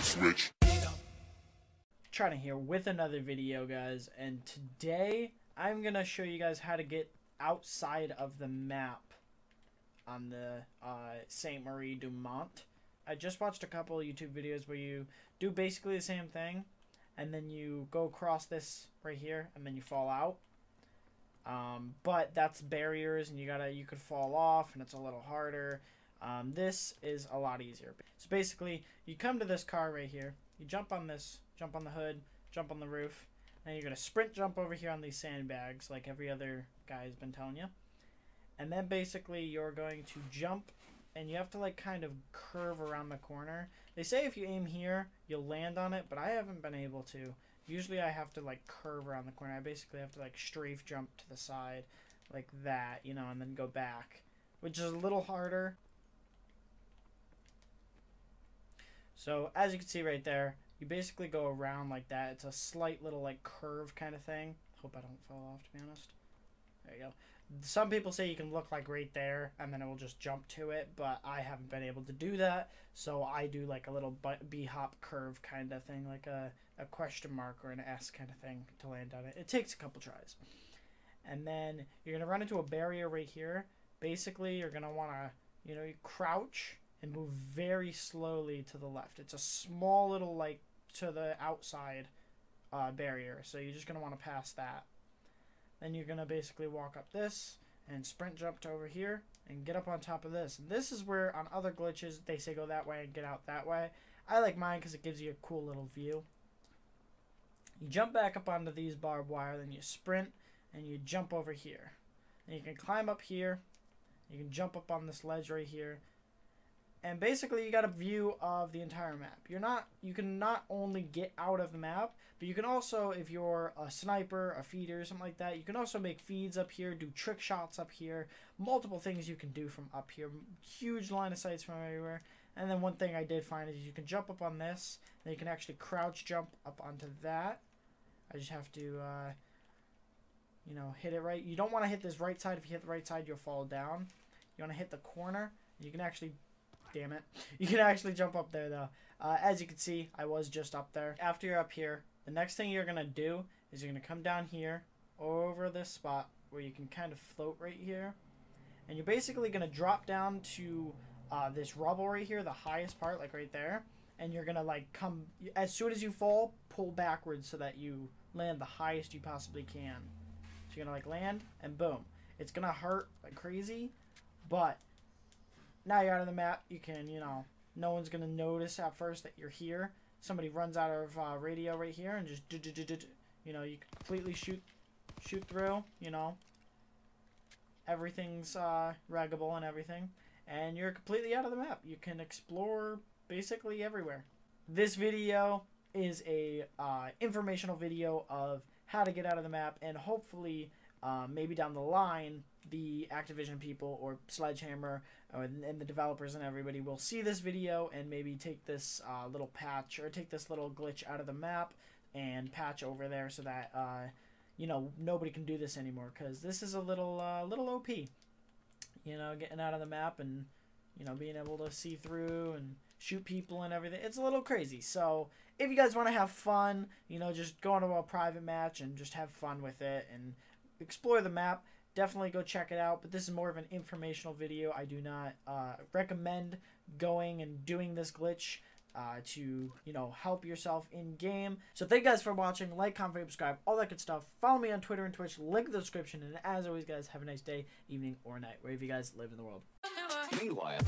Switch. Trident here with another video, guys, and today I'm gonna show you guys how to get outside of the map on the uh, Sainte Marie du Mont. I just watched a couple YouTube videos where you do basically the same thing, and then you go across this right here, and then you fall out. Um, but that's barriers, and you gotta you could fall off, and it's a little harder. Um, this is a lot easier. So basically, you come to this car right here, you jump on this, jump on the hood, jump on the roof, and you're gonna sprint jump over here on these sandbags, like every other guy has been telling you. And then basically, you're going to jump, and you have to like kind of curve around the corner. They say if you aim here, you'll land on it, but I haven't been able to. Usually I have to like curve around the corner. I basically have to like strafe jump to the side like that, you know, and then go back, which is a little harder. So as you can see right there, you basically go around like that. It's a slight little like curve kind of thing. Hope I don't fall off to be honest. There you go. Some people say you can look like right there and then it will just jump to it, but I haven't been able to do that. So I do like a little B hop curve kind of thing, like a, a question mark or an S kind of thing to land on it. It takes a couple tries. And then you're going to run into a barrier right here. Basically, you're going to want to, you know, you crouch and move very slowly to the left. It's a small little like to the outside uh, barrier, so you're just gonna want to pass that. Then you're gonna basically walk up this and sprint jump to over here and get up on top of this. And this is where on other glitches they say go that way and get out that way. I like mine because it gives you a cool little view. You jump back up onto these barbed wire, then you sprint and you jump over here. And you can climb up here. You can jump up on this ledge right here and basically you got a view of the entire map. You're not you can not only get out of the map, but you can also if you're a sniper, a feeder, something like that, you can also make feeds up here, do trick shots up here, multiple things you can do from up here. Huge line of sights from everywhere. And then one thing I did find is you can jump up on this, then you can actually crouch jump up onto that. I just have to uh, you know, hit it right. You don't want to hit this right side. If you hit the right side, you'll fall down. You want to hit the corner. You can actually damn it. You can actually jump up there though. Uh, as you can see, I was just up there. After you're up here, the next thing you're going to do is you're going to come down here over this spot where you can kind of float right here. And you're basically going to drop down to uh, this rubble right here, the highest part, like right there. And you're going to like come, as soon as you fall, pull backwards so that you land the highest you possibly can. So you're going to like land and boom. It's going to hurt like crazy, but now you're out of the map. You can, you know, no one's gonna notice at first that you're here. Somebody runs out of uh, radio right here and just, you know, you completely shoot, shoot through. You know, everything's uh, raggable and everything, and you're completely out of the map. You can explore basically everywhere. This video is a uh, informational video of how to get out of the map, and hopefully, uh, maybe down the line, the Activision people or Sledgehammer uh, and the developers and everybody will see this video and maybe take this uh, little patch or take this little glitch out of the map and patch over there so that uh, you know nobody can do this anymore because this is a little uh, little OP. You know, getting out of the map and you know being able to see through and shoot people and everything. It's a little crazy. So if you guys want to have fun, you know, just go into a private match and just have fun with it and explore the map definitely go check it out. But this is more of an informational video. I do not uh, recommend going and doing this glitch. Uh, to you know help yourself in game so thank you guys for watching like comment subscribe all that good stuff follow me on twitter and twitch link in the description and as always guys have a nice day evening or night wherever you guys live in the world Meanwhile.